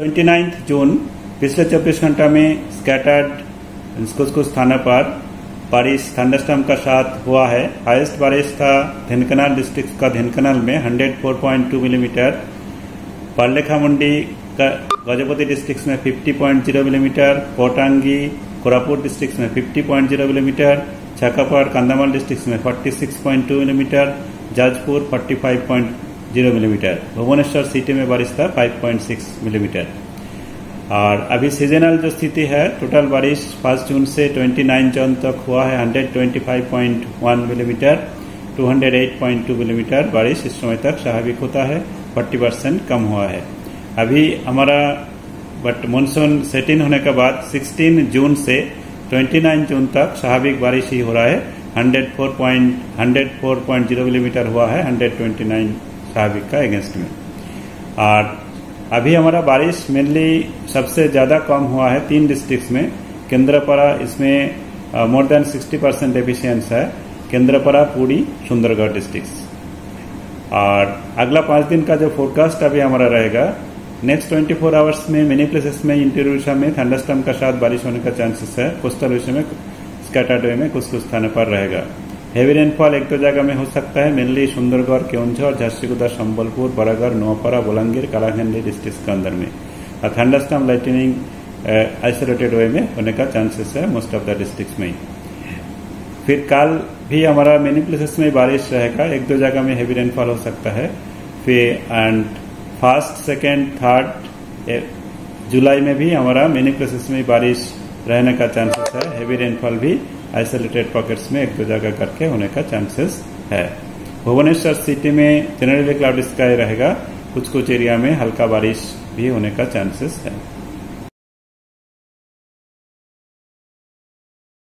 29 जून पिछले 24 घंटा में स्कैटर्ड कुछ कुछ स्थानों पर बारिश थंडरस्टॉर्म का साथ हुआ है। हाईएस्ट बारिश था धिनकनाल डिस्ट्रिक्ट का। धिनकनाल में 104.2 मिलीमीटर पारलेखा मंडी का गजपति डिस्ट्रिक्ट में 50.0 मिलीमीटर कोटांगी, कोरापुर डिस्ट्रिक्ट में 50.0 मिलीमीटर छकापाड़ कंधामाल डिस्ट्रिक्ट में 46.2 millimetre Jajpur 45.0 millimetre, Bhubaneswar city में बारिश था 5.6 मिलीमीटर। और अभी सीजनल जो स्थिति है टोटल बारिश फ़र्स्ट जून से 29 जून तक हुआ है 125.1 मिलीमीटर 208.2 मिलीमीटर बारिश इस समय तक स्वाभाविक होता है 40 परसेंट कम हुआ है। अभी हमारा बट मानसून सेट इन होने के बाद 16 जून से 29 जून तक स्वाभाविक बारिश ही हो रहा है 104.104.0 मिलीमीटर हुआ है 129 स्वाभाविक का अगेंस्ट में और अभी हमारा बारिश मेनली सबसे ज़्यादा कम हुआ है तीन डिस्ट्रिक्ट में। केंद्रपड़ा, इसमें मोर देन 60 परसेंट एफिशियंस है। केंद्रपड़ा, पूरी, सुंदरगढ़ डिस्ट्रिक्ट और अगला पाँच दिन का जो फोरकास्ट अभी हमारा रहेगा नेक्स्ट 24 आवर्स में मेनी प्लेसेस में इंटीरियर उड़ीसा में थंडरस्टॉर्म का साथ बारिश होने का चांसेस है। कोस्टल उड़ीसा में स्कैटर्ड वे में कुछ कुछ स्थानों पर रहेगा। हेवी रेनफॉल एक दो जगह में हो सकता है मेनली सुंदरगढ़ केवंझर झारसीगुदा संबलपुर, बरागढ़, नौपारा बोलांगीर कालाखंडी डिस्ट्रिक्ट के अंदर में। और थंडरस्टॉर्म लाइटनिंग आइसोलेटेड वे में होने का चांसेस है मोस्ट ऑफ़ द डिस्ट्रिक्ट में फिर कल भी हमारा मेनी प्लेसेस में बारिश रहेगा, एक दो जगह में हेवी रेनफॉल हो सकता है। फिर एंड फ़र्स्ट सेकेंड थर्ड जुलाई में भी हमारा मेनी प्लेसेस में बारिश रहने का चांसेस है। हेवी रेनफॉल भी आइसोलेटेड पॉकेट्स में एक दो जगह करके होने का चांसेस है। भुवनेश्वर सिटी में जनरली क्लाउड स्काई रहेगा। कुछ कुछ एरिया में हल्का बारिश भी होने का चांसेस है।